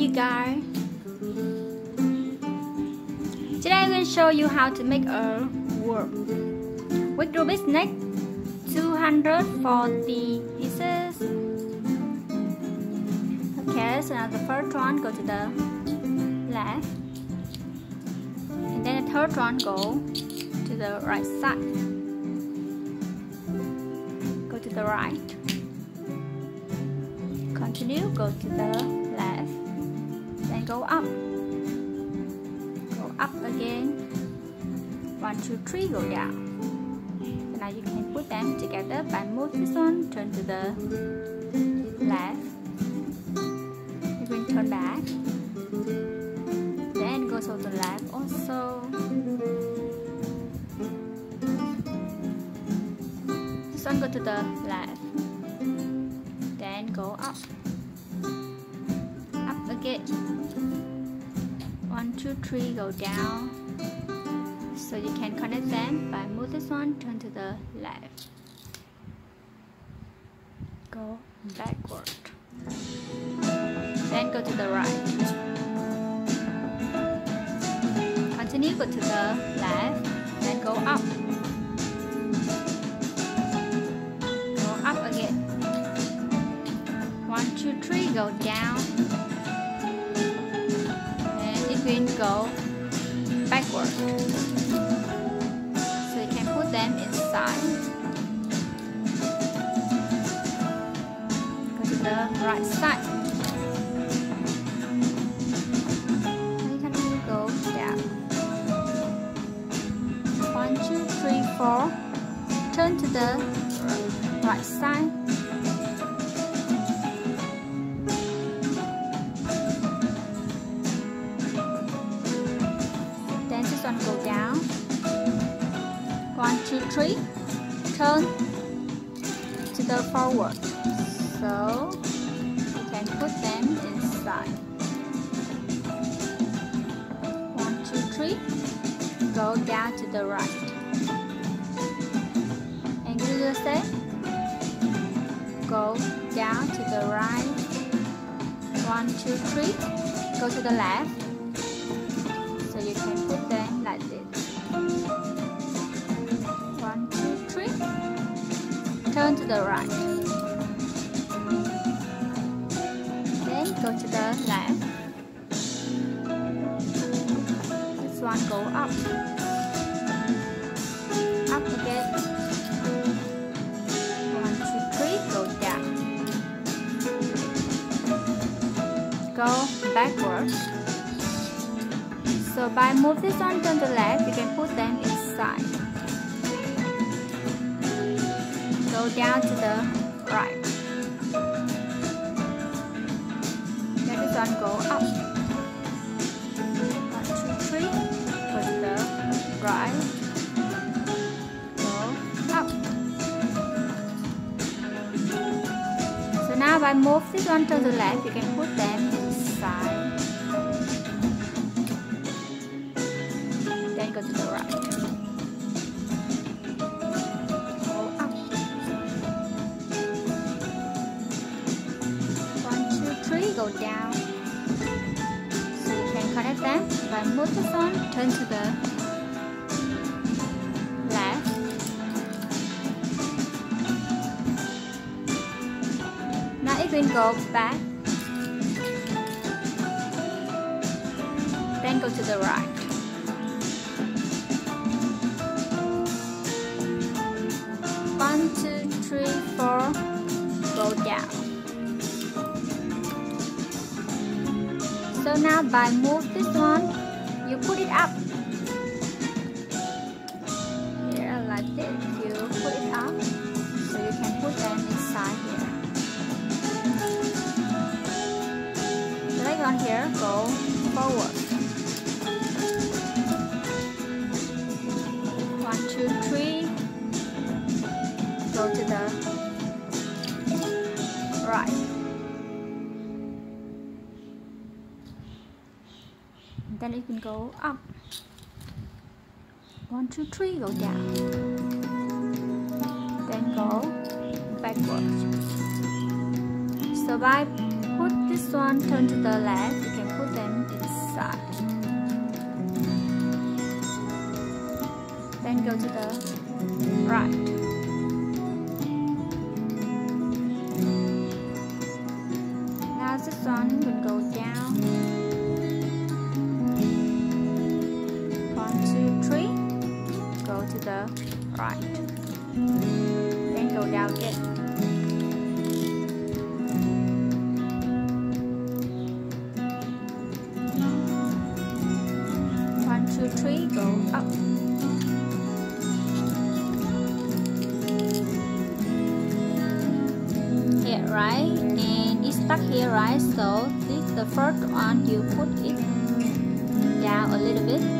you guys Today I'm going to show you how to make a worm. With Rubik's Snake 240 pieces. Okay, so now the first one go to the left. And then the third one go to the right side. Go to the right. Continue go to the then go up. Go up again. One two three go down. So now you can put them together by move this one turn to the left. You can turn back. Then go to the left also. This one go to the left go down. So you can connect them by move this one turn to the left. Go backward. Then go to the right. Continue go to the left then go up So you can put them inside. To the right side. The right. And do the same. Go down to the right. One, two, three. Go to the left. So you can put them like this. One, two, three. Turn to the right. Then go to the left. This one go up. Up Go backwards. So by move this one to the left, you can put them inside. Go down to the right. Then this one go up. One, two, three. To the right. Go up. So now by move this one to the left, you can put them go to the right. Go. Down. So you can connect them by move this on, turn to the left. Now it will go back. Then go to the right. Three, four, go down. So now by move this one, you put it up. Here like this, you put it up. So you can put them inside here. Leg on here, go forward. Right. Then you can go up. One, two, three, go down. Then go backwards. So by put this one turn to the left you can put them inside then go to the right up. Here, right? And it's stuck here, right? So this the first one, you put it down a little bit.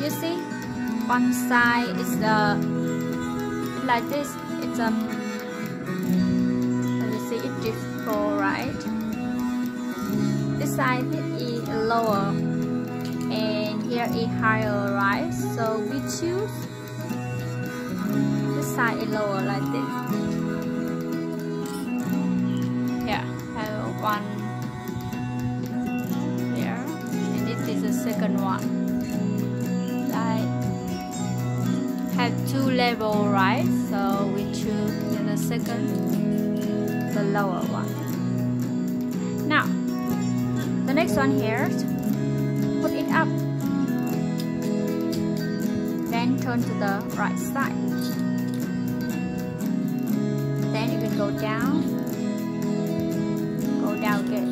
You see? One side is the like this it's a um, you see it? Difficult right? This side is lower and here is higher right? So we choose this side is lower like this level right? So we choose the second the lower one. Now the next one here put it up. Then turn to the right side. Then you can go down. Go down again.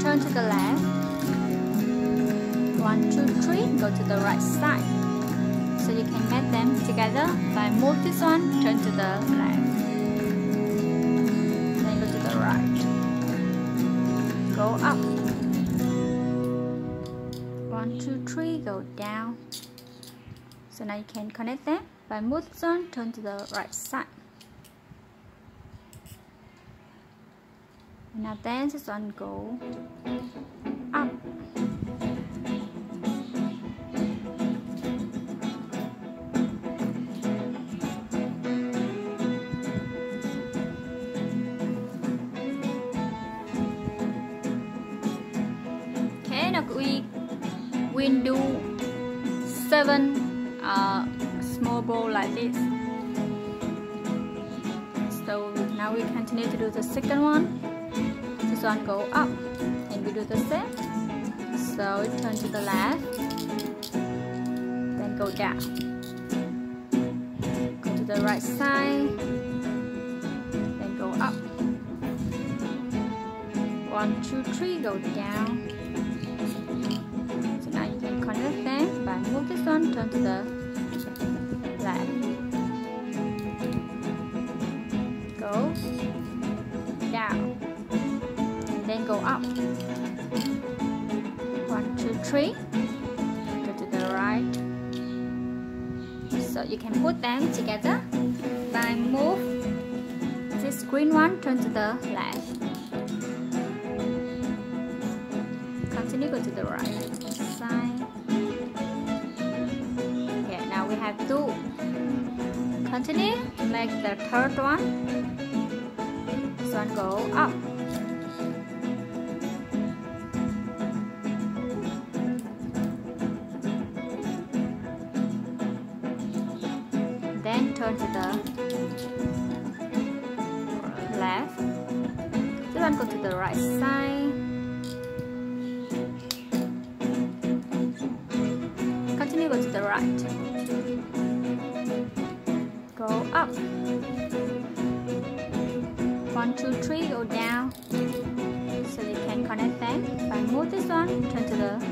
Turn to the left. One, two, three, go to the right side. So you can get them together by move this one, turn to the left. Then go to the right. Go up. One, two, three, go down. So now you can connect them by move this one, turn to the right side. Now then this one go do the second one this one go up and we do the same. So it turn to the left then go down. Go to the right side then go up. One two three go down. So now you can connect them by move this one turn to the up. One, two, three. Go to the right. So you can put them together by move this green one turn to the left. Continue go to the right side. Okay, now we have two. Continue make the third one. This one go up. Turn to the left. this one go to the right side. Continue go to the right. Go up. One two three go down. So you can connect them. By move this one turn to the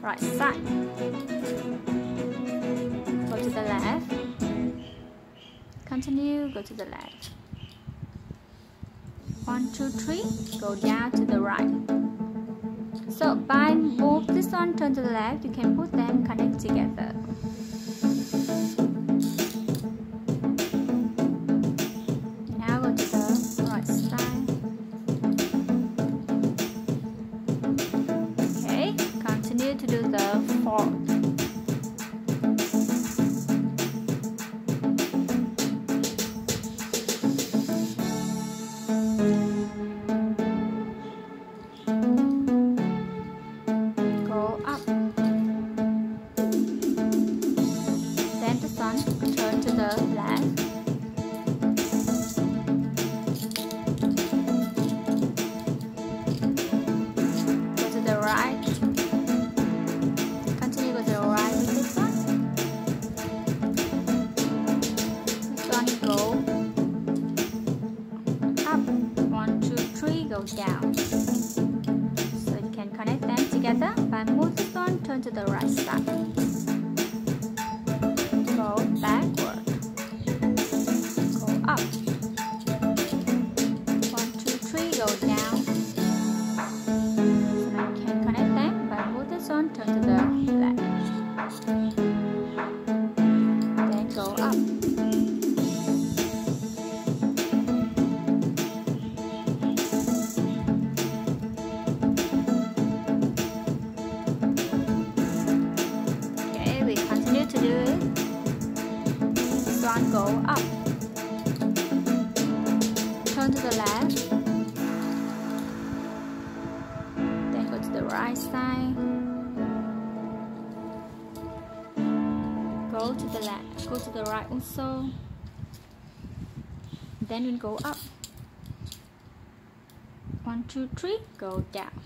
right side one two three go down to the right. So by move this one turn to the left. You can put them connect together go up. Turn to the left. Then go to the right side. Go to the left. Go to the right also. Then we go up. One, two, three, go down.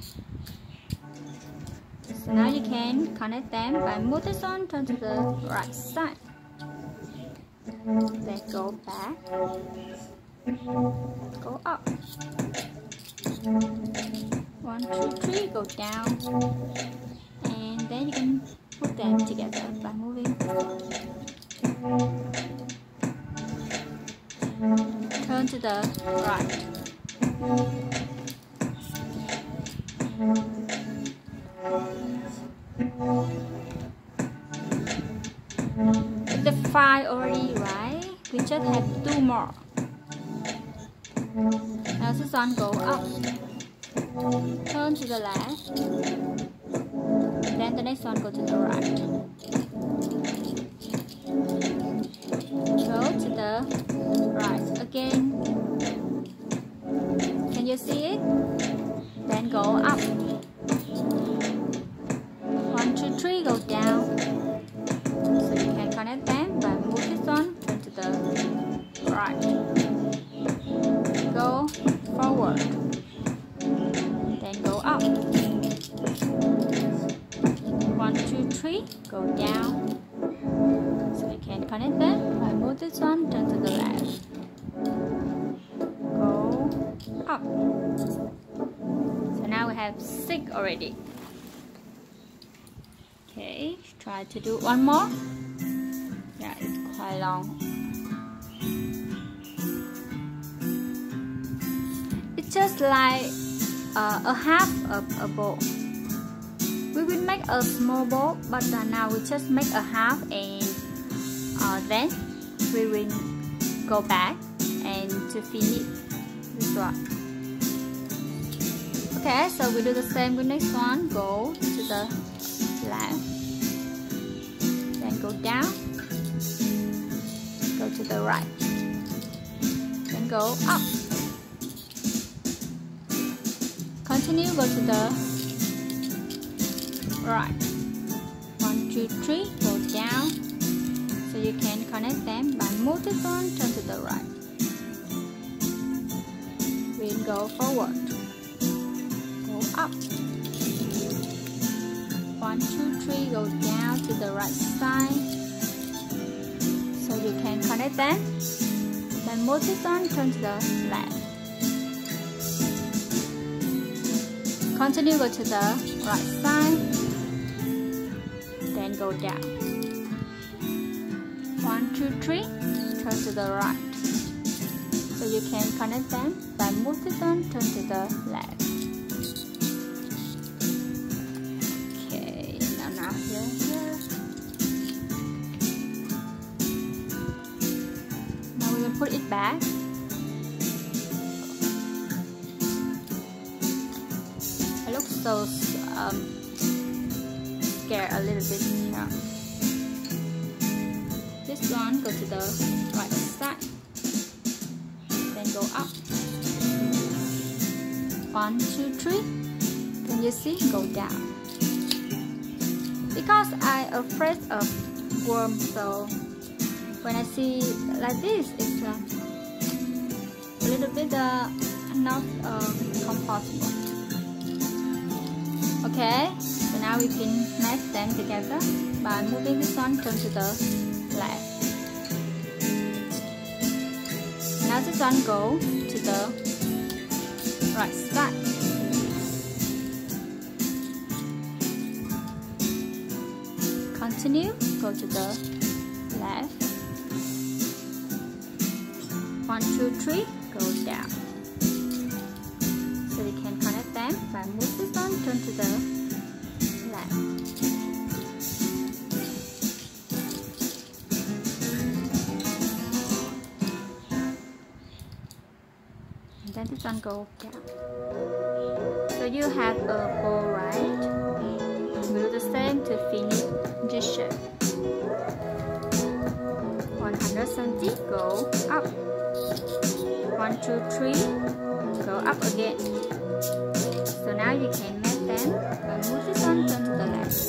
So now you can connect them by this on, turn to the right side then go back. Go up. One two three go down. And then you can put them together by moving. Turn to the right. the five already right? We just have two more. Now this one go up. Turn to the left. Then the next one go to the right. Go to the right again. Can you see it? Then go up then go up. One two three go down. So we can connect them. I move this one turn to the left. Go up. So now we have six already. Okay try to do one more. Yeah it's quite long just like uh, a half of a bowl. We will make a small bowl, but uh, now we just make a half and uh, then we will go back and to finish this one. Okay, so we do the same with next one. Go to the left, then go down, go to the right, then go up. Continue go to the right. One two three go down. So you can connect them by phone turn to the right. We go forward. Go up. One two three go down to the right side. So you can connect them. Then phone turn to the left Continue go to the right side, then go down. One, two, three, turn to the right. So you can connect them by this one, turn to the left. Okay, now now here. Now we put it back. Here. This one go to the right side then go up. One, two, three. Can you see? Go down. Because I afraid of worms, so when I see like this, it's uh, a little bit uh, not uh, comfortable. Okay, now we can match them together by moving this one turn to the left. Now this one go to the right side. Continue, go to the left. One, two, three, go down. One go down so you have a bow right? We do the same to finish this shape 170 go up. One two three go up again. So now you can make them and move this one to the left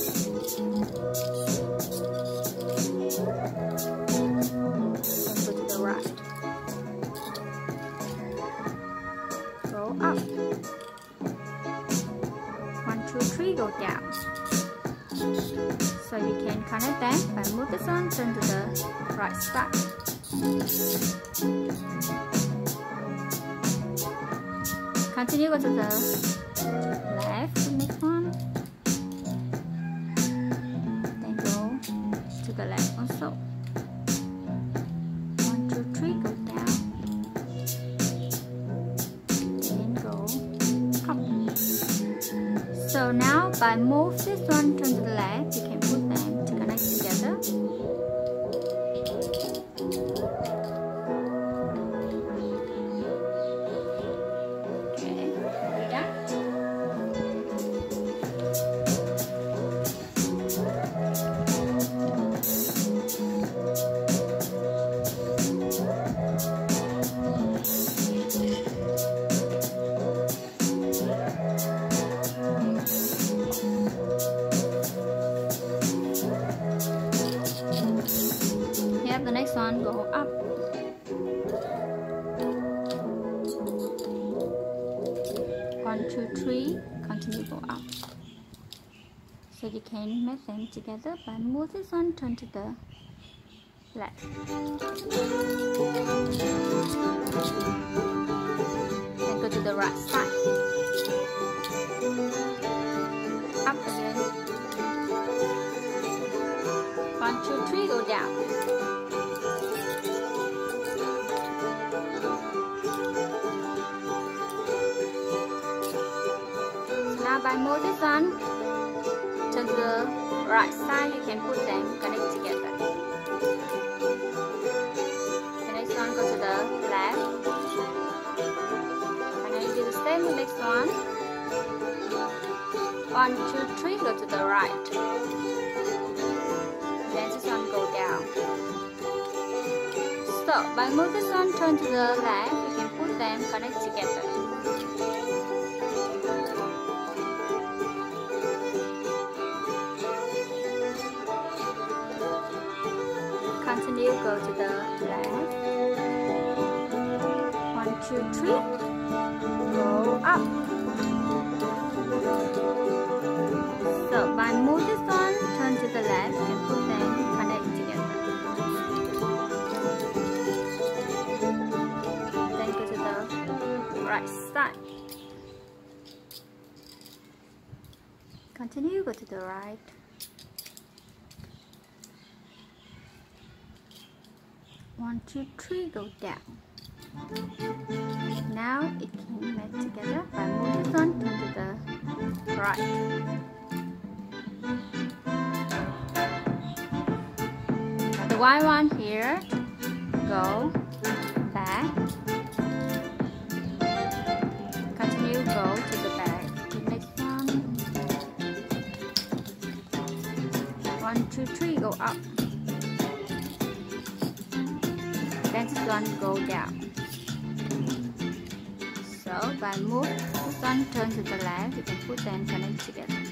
by move this one turn to the right side. Continue go to the left, next one. Then go to the left also. So now by move this one turn to the left, together by one turn to the left. Then go to the right side. Up again. One two three go down. Now by this one to the right side you can put them connect together. The next one go to the left? And then do the same next one? One two three go to the right. Then this one go down. So by move this one turn to the left. You can put them connect together continue go to the left one two three. Go up. So by move this one turn to the left and put them connect together. Then go to the right side. Continue go to the right One, two, three, go down. Now it can met together by moving front to the right. The white one here, go back. Continue, go to the back. The next one. One, two, three, go up. One go down. So by move one turn to the left, you can put them connect together.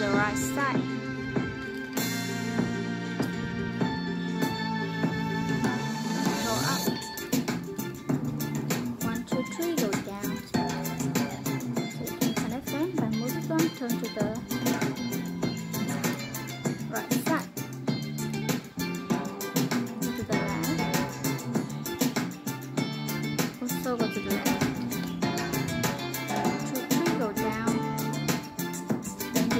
The right side.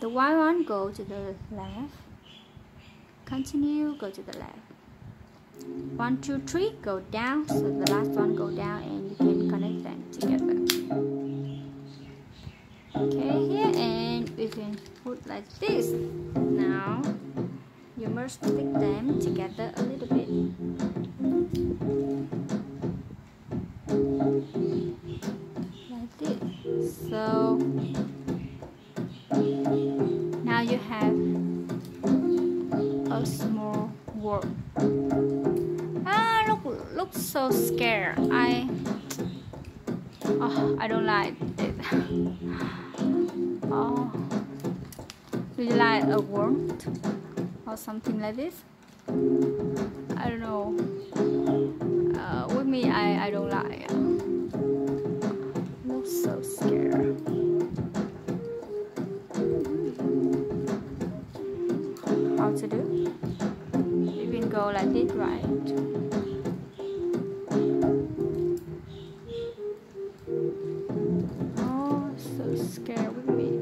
The white one go to the left. Continue, go to the left. One, two, three, go down. So the last one go down and you can connect them together. Okay, here and we can put like this. Now you must stick them together a little bit. Like this. So small ah look look so scared. I oh I don't like it. Oh. Do you like a worm or something like this? I don't know. Uh, with me I, I don't like so scared. How to do? Go like this, right? Oh, so scared with me.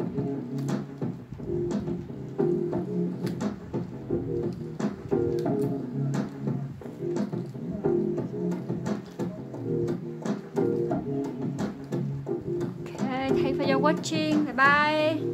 Okay, thanks for your watching. Bye bye.